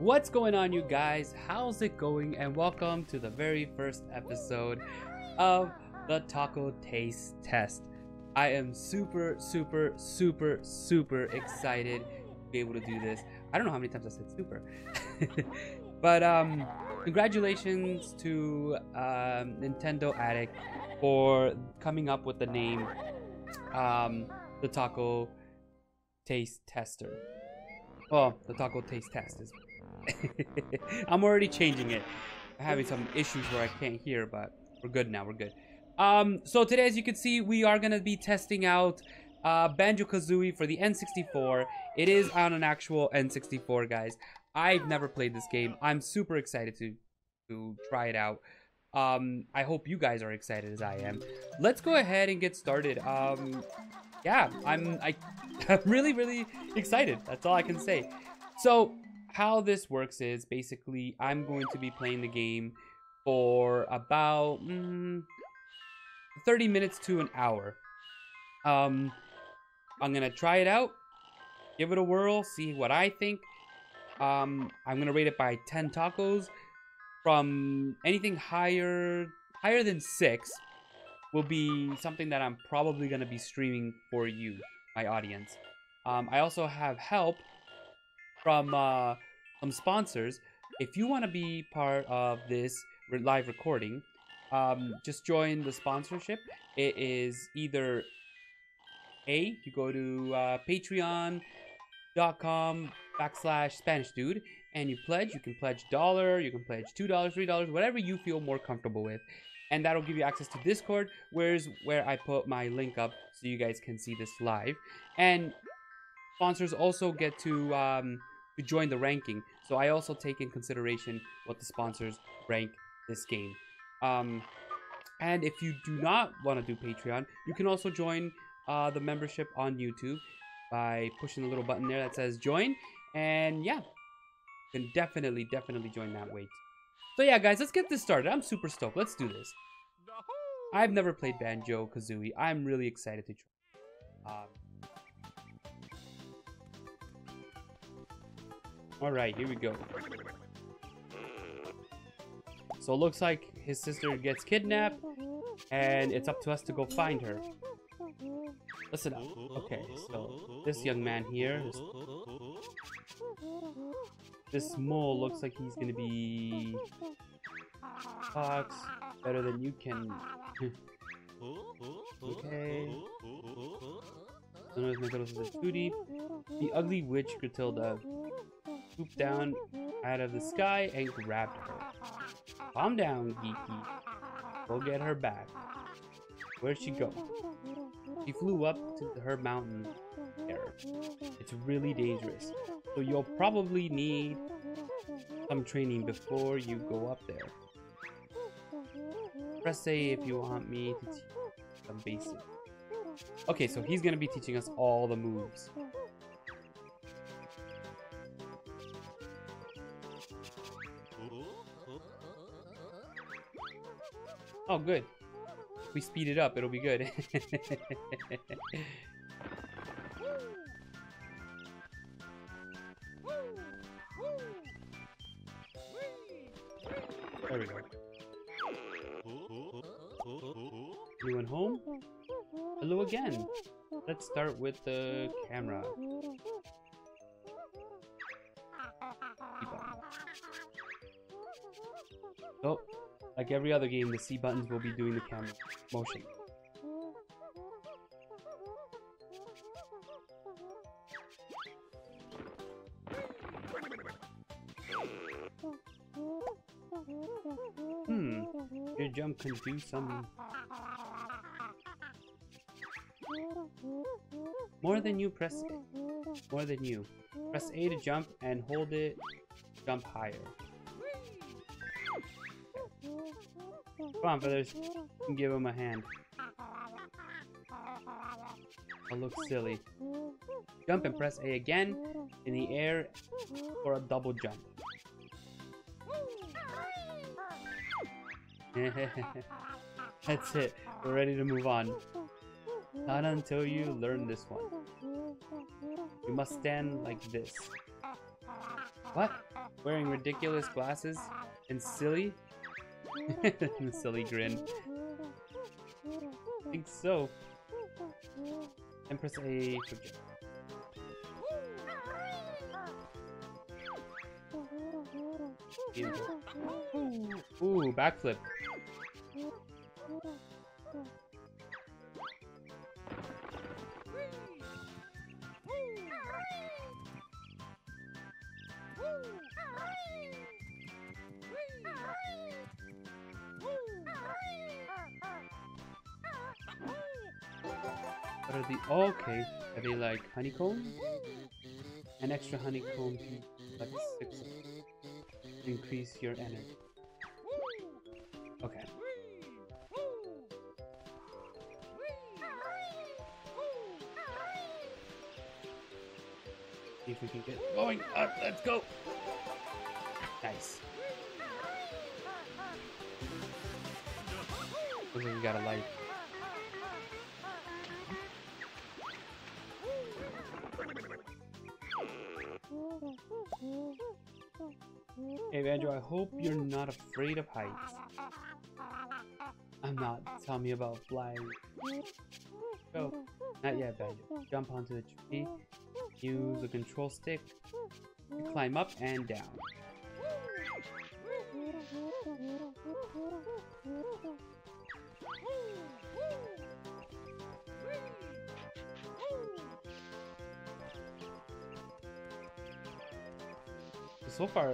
What's going on, you guys? How's it going? And welcome to the very first episode of the Taco Taste Test. I am super, super, super, super excited to be able to do this. I don't know how many times I said super, but um, congratulations to um, Nintendo Addict for coming up with the name um, the Taco Taste Tester. Well, the Taco Taste Test is I'm already changing it. I'm having some issues where I can't hear, but we're good now. We're good. Um, so today, as you can see, we are going to be testing out uh, Banjo-Kazooie for the N64. It is on an actual N64, guys. I've never played this game. I'm super excited to, to try it out. Um, I hope you guys are excited as I am. Let's go ahead and get started. Um, yeah, I'm, I, I'm really, really excited. That's all I can say. So, how this works is basically I'm going to be playing the game for about mm, 30 minutes to an hour. Um, I'm gonna try it out, give it a whirl, see what I think. Um, I'm gonna rate it by 10 tacos. From anything higher, higher than six, will be something that I'm probably gonna be streaming for you, my audience. Um, I also have help from uh, some sponsors. If you want to be part of this live recording, um, just join the sponsorship. It is either A, you go to uh, patreon.com backslash Spanish Dude and you pledge. You can pledge dollar, you can pledge $2, $3, whatever you feel more comfortable with. And that'll give you access to Discord, where's where I put my link up so you guys can see this live. And sponsors also get to um, to join the ranking. So I also take in consideration what the sponsors rank this game. Um, and if you do not want to do Patreon, you can also join uh, the membership on YouTube by pushing the little button there that says join. And yeah, you can definitely, definitely join that way. So yeah, guys, let's get this started. I'm super stoked. Let's do this. I've never played Banjo-Kazooie. I'm really excited to try. Um, Alright, here we go. So it looks like his sister gets kidnapped, and it's up to us to go find her. Listen up. Okay, so this young man here, this, mole looks like he's gonna be Fox better than you can. okay. Sometimes my is too deep. The ugly witch Gruntilda swooped down out of the sky and grabbed her. Calm down, Geeky. Go get her back. Where'd she go? She flew up to her mountain there. It's really dangerous, so you'll probably need some training before you go up there. Press A if you want me to teach some basic. Okay, so he's gonna be teaching us all the moves. Oh, good. If we speed it up, it'll be good. there we go. Anyone home? Hello again. Let's start with the camera. Like every other game, the C buttons will be doing the camera motion. Hmm, your jump can do some... More than you, press. More than you. Press A to jump and hold it, jump higher. Come on, brothers. Give him a hand. I look silly. Jump and press A again in the air for a double jump. That's it. We're ready to move on. Not until you learn this one. You must stand like this. What? wearing ridiculous glasses and silly. silly grin. I think so. And press A for. Ooh, backflip. What are the okay? Are they like honeycomb? An extra honeycomb like six increase your energy. Okay. See if we can get going up. Let's go. Nice. Looks like we got a light. Hey Banjo, I hope you're not afraid of heights. I'm not. Tell me about flying. Go. Not yet, Banjo. Jump onto the tree. Use the control stick climb up and down. So far,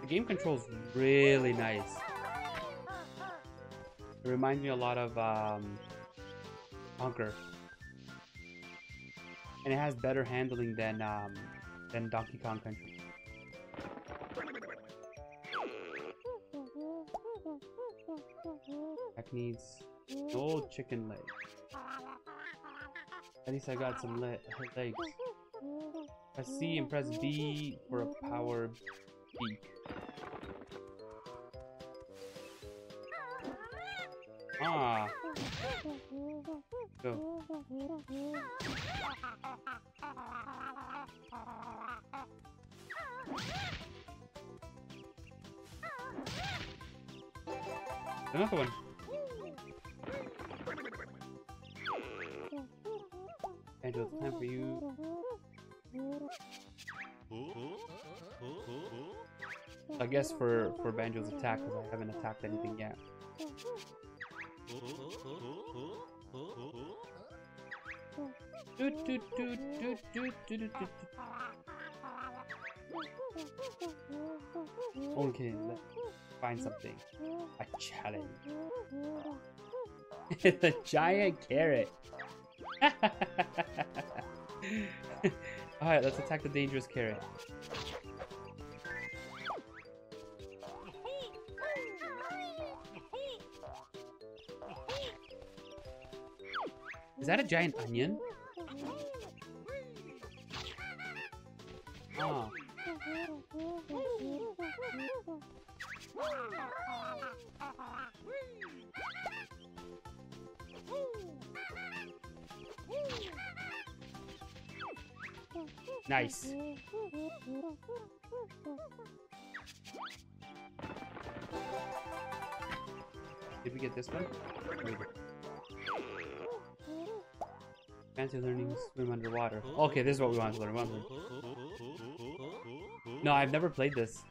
the game controls really nice. It reminds me a lot of um. And it has better handling than um, than Donkey Kong Country. That needs old chicken leg. At least I got some le legs. Press C and press B for a power beak. Ah. Go. Another one. Angel, it's time for you. I guess for for Banjo's attack, because I haven't attacked anything yet. Okay, let's find something. A challenge. it's a giant carrot. Alright, let's attack the dangerous carrot. Is that a giant onion? Oh. Nice. Did we get this one? Fancy learning swim underwater. Okay, this is what we want to learn. We want to learn. No, I've never played this.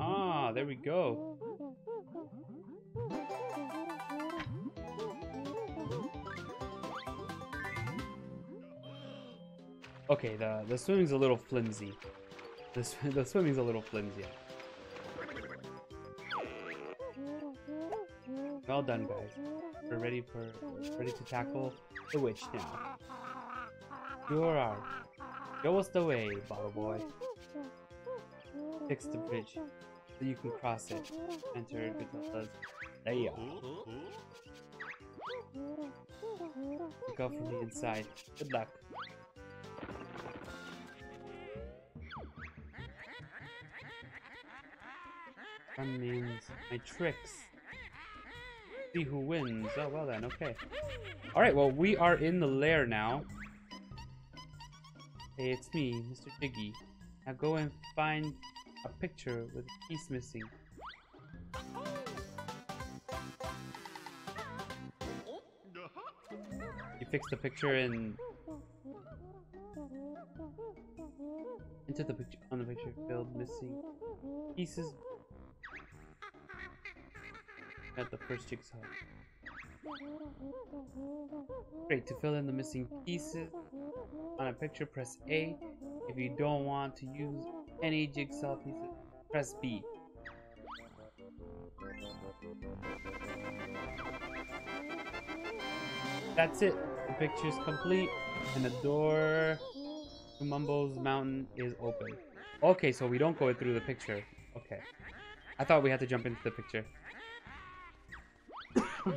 Ah, there we go. Okay, the the swimming's a little flimsy. The, sw the swimming's a little flimsy. Well done, guys. We're ready for ready to tackle the witch now. You're Show us the way, bottle boy. fix the bridge so you can cross it. Enter Gruntilda's lair. Go from the inside. Good luck. Fun means my tricks. See who wins. Oh, well then, okay. Alright, well, we are in the lair now. Hey, it's me, Mr. Jiggy. Now go and find a picture with a piece missing. You fix the picture in into the picture on the picture filled missing pieces at the first jigsaw. Great, to fill in the missing pieces on a picture, press A. If you don't want to use any jigsaw pieces, press B. That's it. The picture is complete, and the door to Mumbo's mountain is open. Okay, so we don't go through the picture. Okay. I thought we had to jump into the picture.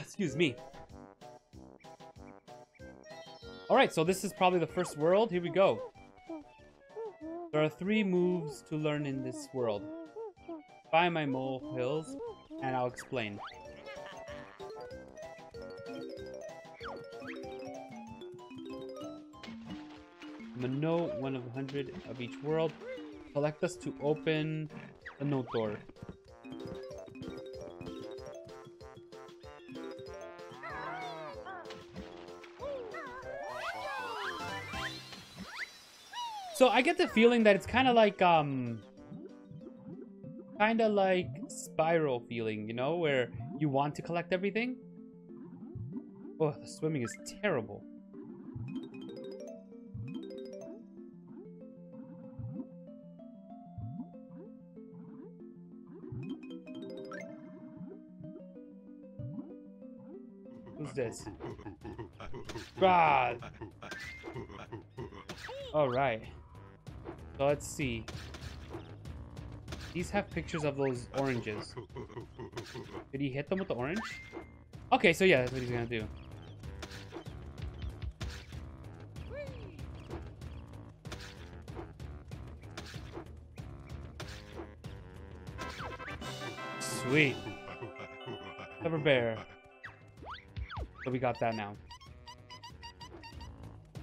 Excuse me. Alright, so this is probably the first world. Here we go. There are three moves to learn in this world. Find my molehills, and I'll explain. Note, one of a hundred of each world. Collect us to open note door. So I get the feeling that it's kind of like, um, kind of like spiral feeling, you know, where you want to collect everything. Oh, the swimming is terrible. This? God. All right. So let's see. These have pictures of those oranges. Did he hit them with the orange? Okay, so yeah, that's what he's gonna do. Sweet. Clever bear. So we got that now.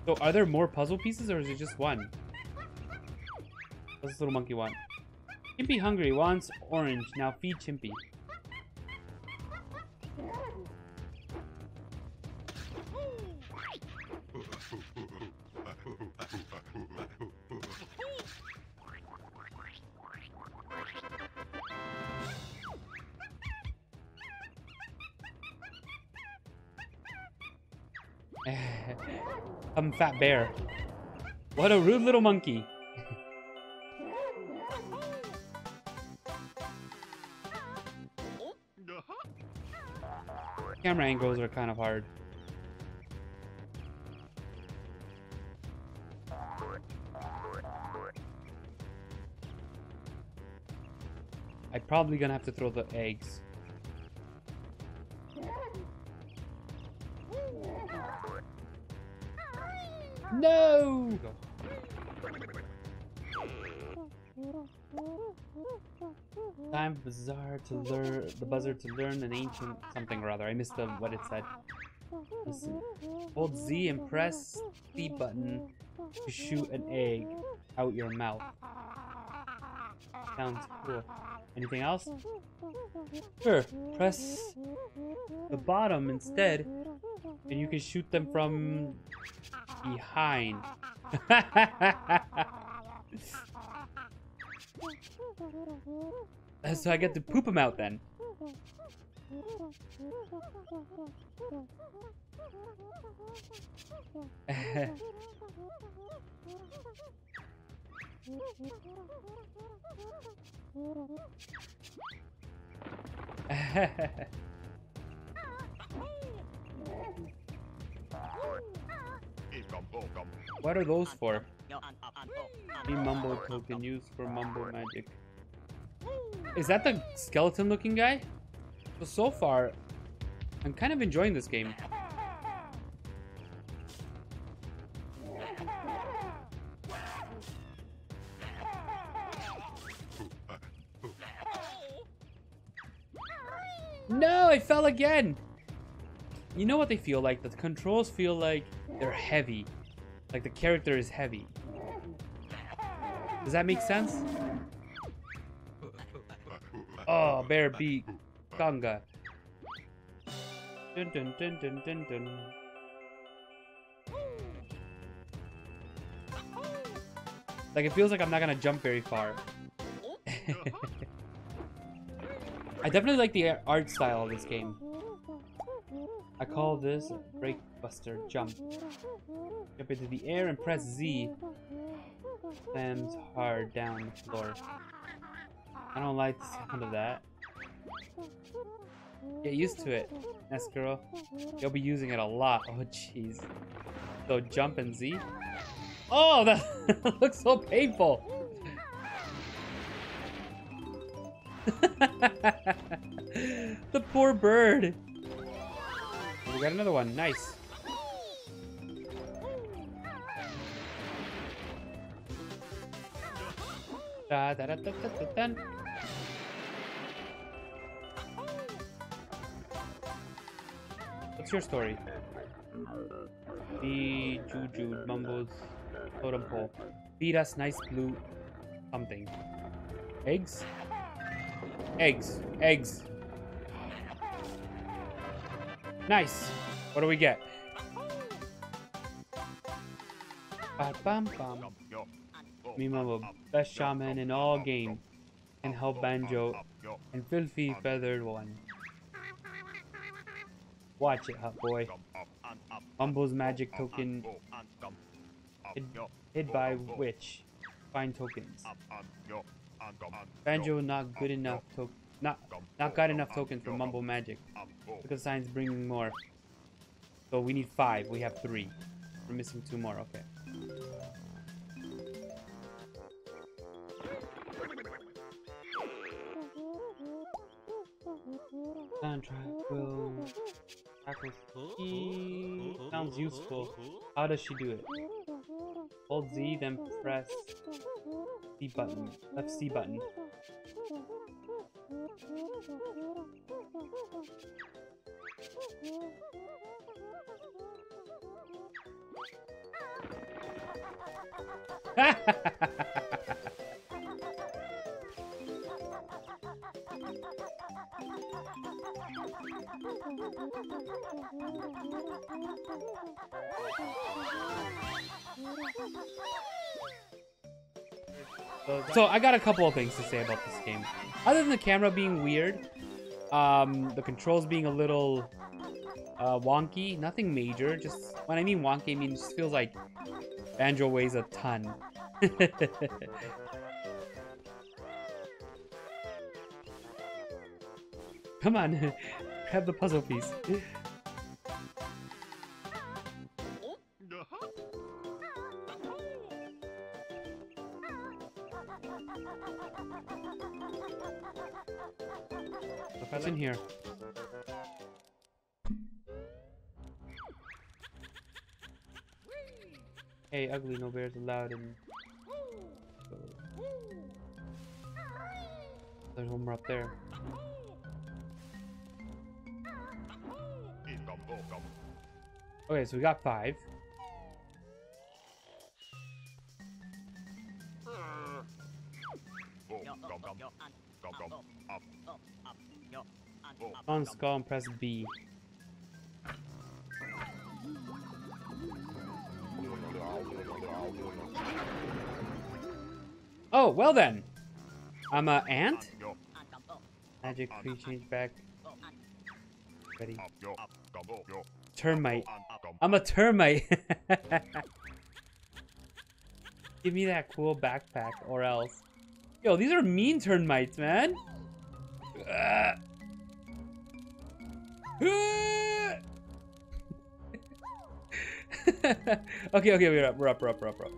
So are there more puzzle pieces or is it just one? What's this little monkey want? Chimpy hungry, wants orange. Now feed Chimpy. Some fat bear. What a rude little monkey. Camera angles are kind of hard. I'm probably gonna have to throw the eggs. Time bizarre to learn the buzzer to learn an ancient something or other. I missed the what it said. Listen. Hold Z and press the button to shoot an egg out your mouth. Sounds cool. Anything else? Sure. Press the bottom instead, and you can shoot them from behind. Uh, so I get to poop him out then. what are those for? The Mumbo token used for Mumbo magic. Is that the skeleton looking guy? So, so far, I'm kind of enjoying this game. No, I fell again! You know what they feel like? The controls feel like they're heavy. Like the character is heavy. Does that make sense? Oh, bear beat Conga. Dun dun dun dun dun dun. Like it feels like I'm not gonna jump very far. I definitely like the art style of this game. I call this Beak Buster Jump. Jump into the air and press Z. Slams hard down the floor. I don't like the sound of that. Get used to it, S girl. You'll be using it a lot. Oh jeez. So jump and Z. Oh, that looks so painful. the poor bird. We got another one. Nice. Da, da, da, your story? The Juju Mumbles Totem Pole. Feed us nice blue something. Eggs? Eggs. Eggs. Nice. What do we get? Ba bam. Me Mumbo, best shaman in all game, and help Banjo, and filthy feathered one. Watch it, hot boy. Mumbo's magic token hid, hid by witch. Find tokens. Banjo not good enough to not not got enough tokens for Mumbo Magic. Because Sign's bringing more. So we need five. We have three. We're missing two more. Okay. Soundtrack will key. Sounds useful. How does she do it? Hold Z, then press C button. Left C button. so I got a couple of things to say about this game. Other than the camera being weird, um, the controls being a little uh, wonky, nothing major. Just when I mean wonky, I mean it just feels like Banjo weighs a ton. Come on, grab the puzzle piece. What's in here? Hey, ugly, no bears allowed in. There's one more up there. Okay, so we got five. On skull and press B. Oh, well then. I'm a ant? Magic free change back. Ready. Termite. I'm a termite. Give me that cool backpack or else. Yo, these are mean termites, man. okay, okay, we're up, we're up, we're up, we're up, we're up.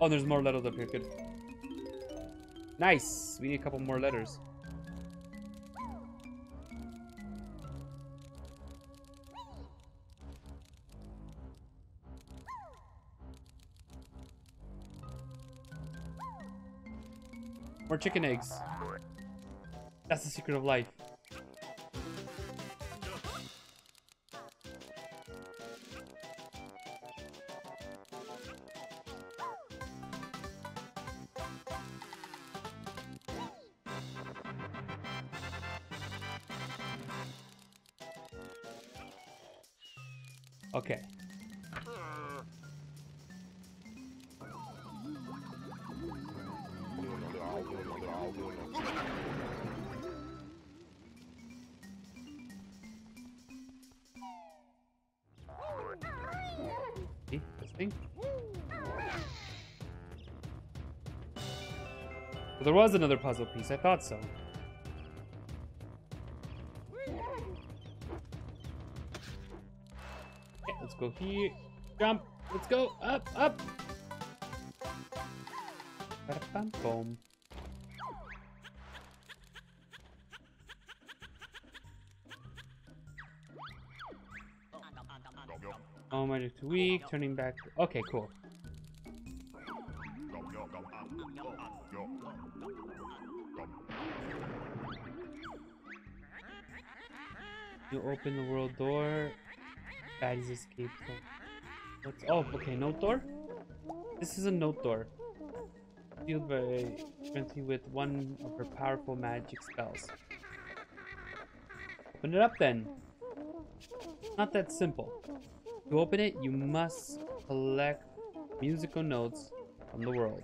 Oh, there's more letters up here. Good. Nice. We need a couple more letters. More chicken eggs. That's the secret of life. Okay. Eh, See this thing? Well, there was another puzzle piece. I thought so. Let's go here. Jump. Let's go. Up, up. Ba-da-bum, boom. Oh, magic too weak. Turning back. Okay, cool. You open the world door. Baddies escape. What's oh okay, note door? This is a note door. Sealed by Trinity with one of her powerful magic spells. Open it up then. Not that simple. To open it, you must collect musical notes from the world.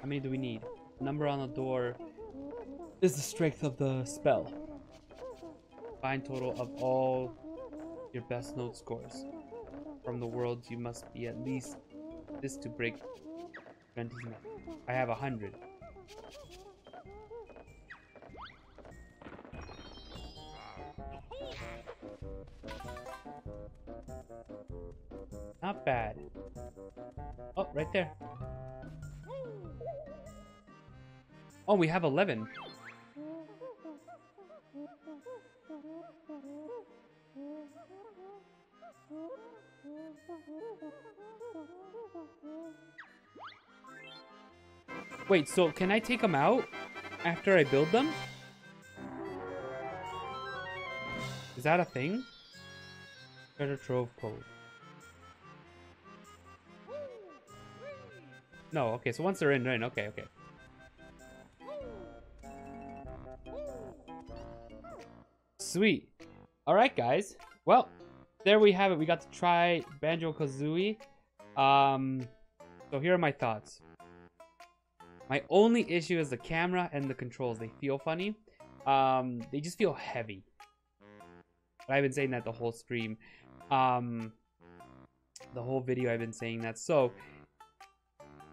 How many do we need? The number on the door is the strength of the spell. Find total of all your best note scores. From the world, you must be at least this to break 20's note. I have a hundred. Not bad. Oh, right there. Oh, we have 11. Wait, so can I take them out after I build them? Is that a thing? Treasure trove code. No, okay, so once they're in, they're in. Okay, okay. Sweet. Alright, guys. Well, there we have it. We got to try Banjo-Kazooie. Um, so here are my thoughts. My only issue is the camera and the controls. They feel funny. Um, they just feel heavy. I've been saying that the whole stream. Um, the whole video I've been saying that. So,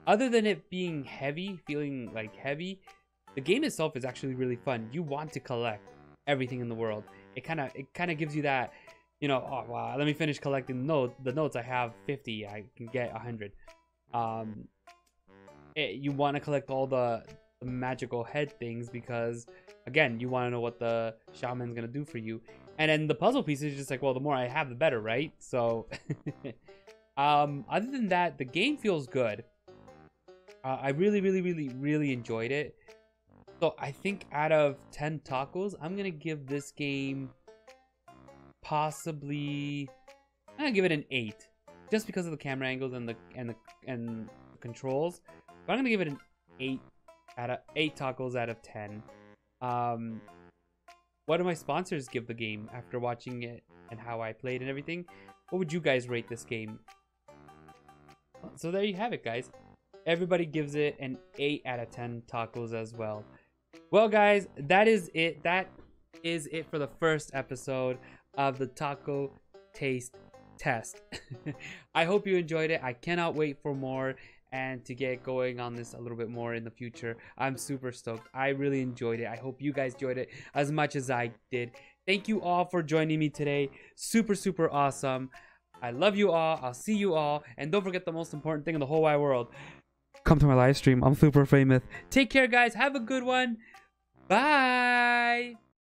other than it being heavy, feeling like heavy, the game itself is actually really fun. You want to collect everything in the world. It kind of it kind of gives you that, you know, oh wow, let me finish collecting notes. The notes I have 50, I can get 100. Um, it, you want to collect all the, the magical head things because again, you want to know what the shaman's gonna do for you. And then the puzzle piece is just like, well, the more I have, the better, right? So, um, other than that, the game feels good. Uh, I really, really, really, really enjoyed it. So I think out of 10 tacos, I'm going to give this game possibly, I'm going to give it an 8. Just because of the camera angles and the, and the, and the controls. But I'm going to give it an 8 out of, 8 tacos out of 10. Um, what do my sponsors give the game after watching it and how I played and everything? What would you guys rate this game? So there you have it, guys. Everybody gives it an 8 out of 10 tacos as well. Well, guys, that is it. That is it for the first episode of the taco taste test. I hope you enjoyed it. I cannot wait for more and to get going on this a little bit more in the future. I'm super stoked. I really enjoyed it. I hope you guys enjoyed it as much as I did. Thank you all for joining me today. Super, super awesome. I love you all. I'll see you all. And don't forget the most important thing in the whole wide world. Come to my live stream. I'm super famous. Take care, guys. Have a good one. Bye.